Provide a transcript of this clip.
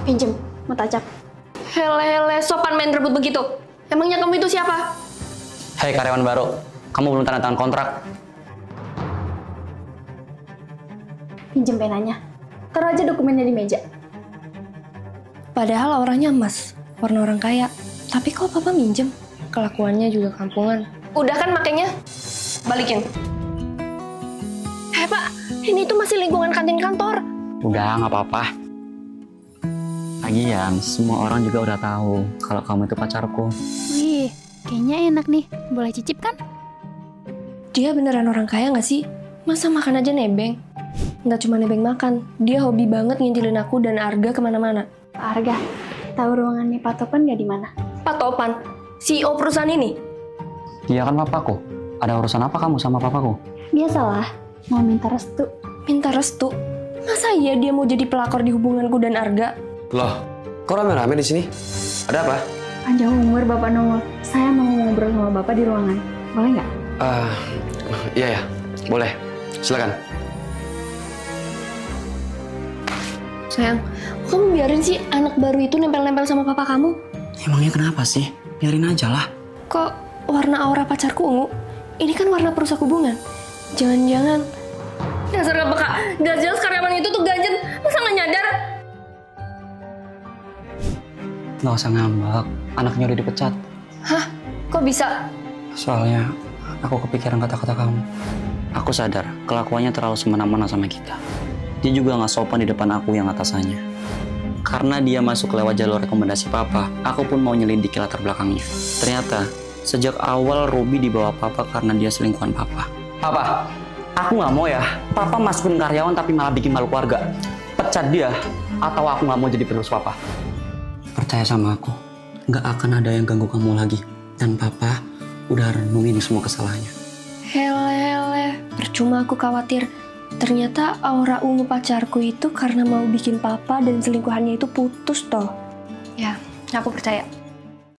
Pinjem, mau tajak. Hele hele, sopan main rebut begitu. Emangnya kamu itu siapa? Hei karyawan baru, kamu belum tanda tangan kontrak. Pinjem penanya. Taruh aja dokumennya di meja. Padahal orangnya emas, warna orang kaya. Tapi kok papa minjem? Kelakuannya juga kampungan. Udah kan makanya? Balikin. Hei pak, ini tuh masih lingkungan kantin kantor. Udah, nggak apa-apa. Lagian, semua orang juga udah tahu kalau kamu itu pacarku. Wih, kayaknya enak nih. Boleh cicip kan? Dia beneran orang kaya nggak sih? Masa makan aja nebeng? Nggak cuma nebeng makan, dia hobi banget ngintilin aku dan Arga ke mana-mana. Pak Arga, tahu ruangannya Pak Topan nggak di mana? Pak Topan, CEO perusahaan ini. Dia kan papaku. Ada urusan apa kamu sama papaku? Biasalah, mau minta restu. Minta restu. Masa iya dia mau jadi pelakor di hubunganku dan Arga? Loh, kok rame-rame di sini? Ada apa? Panjang umur Bapak Nongol. Saya mau ngobrol sama Bapak di ruangan. Boleh nggak? Ah, iya ya, boleh. Silakan. Sayang, kok kamu biarin sih anak baru itu nempel-nempel sama papa kamu? Emangnya kenapa sih? Biarin aja lah. Kok warna aura pacarku ungu? Ini kan warna perusak hubungan. Jangan-jangan... Dasar gak peka, gak jelas Nggak usah ngambek, anaknya udah dipecat. Hah? Kok bisa? Soalnya aku kepikiran kata-kata kamu. Aku sadar kelakuannya terlalu semena-mena sama kita. Dia juga nggak sopan di depan aku yang atasannya. Karena dia masuk lewat jalur rekomendasi papa, aku pun mau nyelidiki latar belakangnya. Ternyata sejak awal Ruby dibawa papa karena dia selingkuhan papa. Papa, aku nggak mau ya. Papa masukin karyawan tapi malah bikin malu keluarga. Pecat dia, atau aku nggak mau jadi penerus papa. Percaya sama aku, nggak akan ada yang ganggu kamu lagi. Dan papa udah renungin semua kesalahannya. Hele, hele. Percuma aku khawatir. Ternyata aura ungu pacarku itu karena mau bikin papa dan selingkuhannya itu putus toh. Ya, aku percaya.